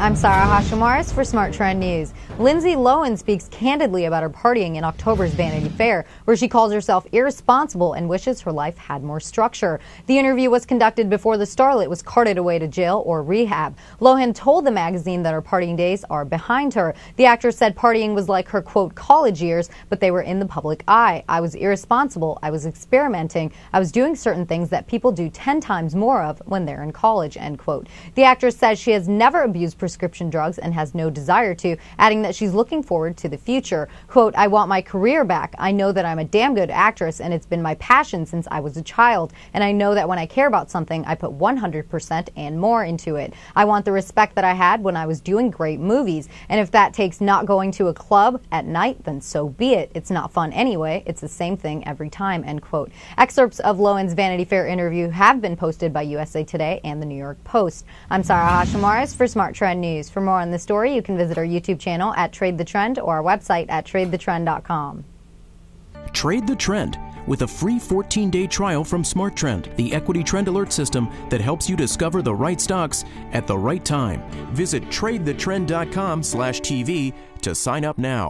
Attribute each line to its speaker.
Speaker 1: I'm Sarah Hashimaris for Smart Trend News. Lindsay Lohan speaks candidly about her partying in October's Vanity Fair, where she calls herself irresponsible and wishes her life had more structure. The interview was conducted before the starlet was carted away to jail or rehab. Lohan told the magazine that her partying days are behind her. The actress said partying was like her quote college years, but they were in the public eye. I was irresponsible. I was experimenting. I was doing certain things that people do 10 times more of when they're in college, end quote. The actress says she has never abused prescription drugs and has no desire to, adding that she's looking forward to the future. Quote, I want my career back. I know that I'm a damn good actress and it's been my passion since I was a child. And I know that when I care about something, I put 100% and more into it. I want the respect that I had when I was doing great movies. And if that takes not going to a club at night, then so be it. It's not fun anyway. It's the same thing every time, end quote. Excerpts of Lohan's Vanity Fair interview have been posted by USA Today and the New York Post. I'm Sarah Hashimaris for Smart Trend News. For more on this story, you can visit our YouTube channel at Trade the Trend or our website at tradethetrend.com.
Speaker 2: Trade the Trend with a free 14-day trial from Smart Trend, the equity trend alert system that helps you discover the right stocks at the right time. Visit tradethetrend.com slash TV to sign up now.